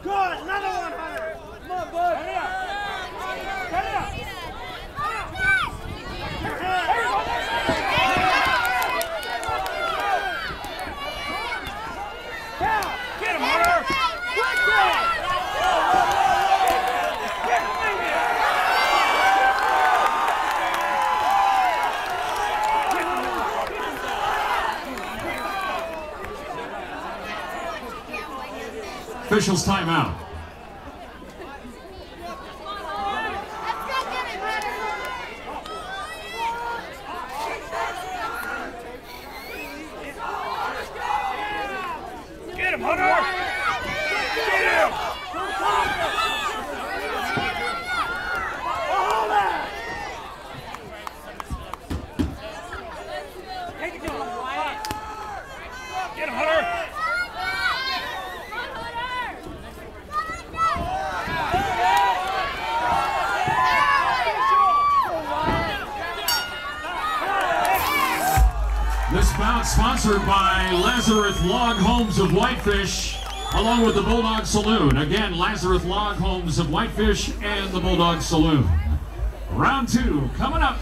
Good, another one, Hunter. Come on, bud. Officials timeout. This bout sponsored by Lazarus Log Homes of Whitefish, along with the Bulldog Saloon. Again, Lazarus Log Homes of Whitefish and the Bulldog Saloon. Round two coming up.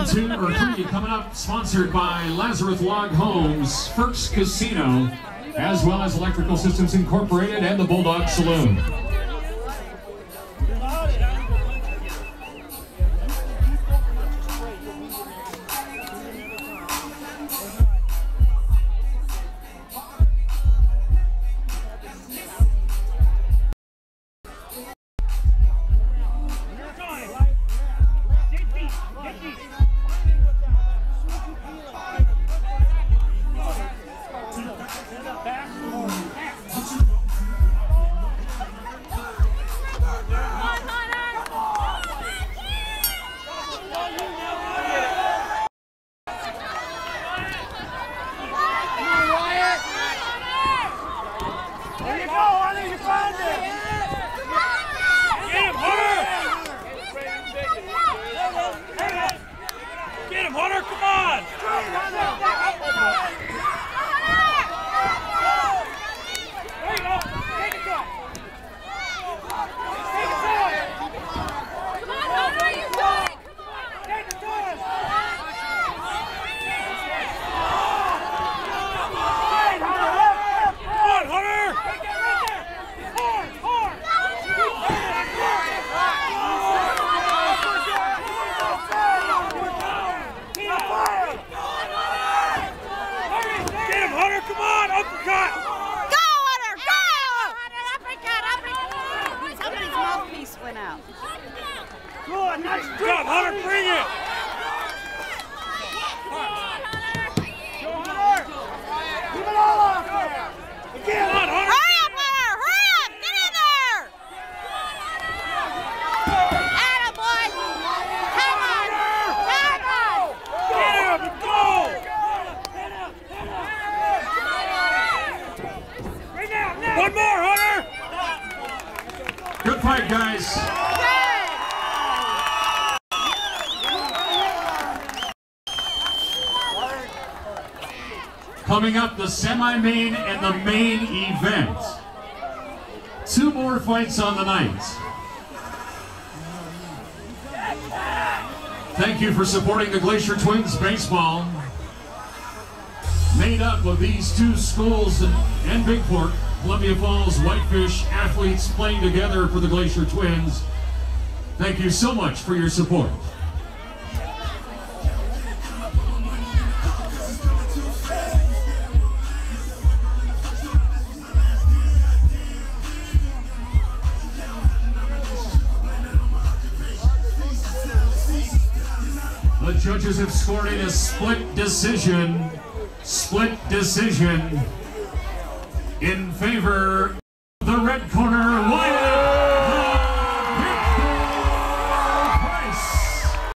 round two or three coming up, sponsored by Lazarus Log Homes, First Casino, as well as Electrical Systems Incorporated and the Bulldog Saloon. 这里是班 fight, guys. Coming up, the semi-main and the main event. Two more fights on the night. Thank you for supporting the Glacier Twins baseball. Made up of these two schools and, and Bigfork, Columbia Falls Whitefish athletes playing together for the Glacier Twins. Thank you so much for your support. The judges have scored in a split decision. Split decision in favor